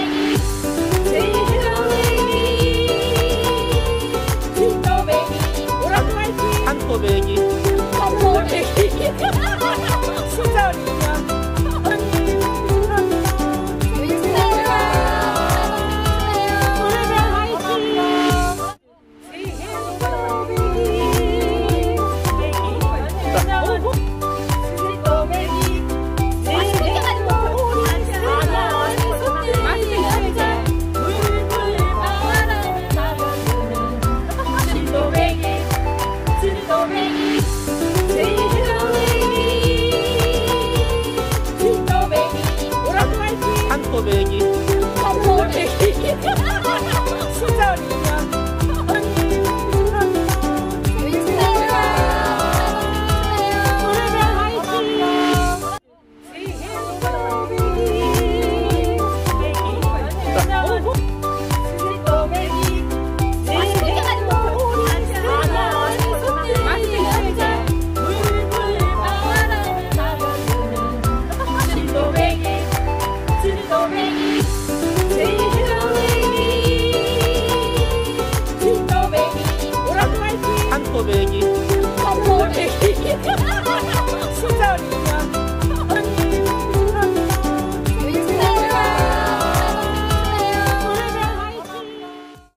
산 Biggie. Come on,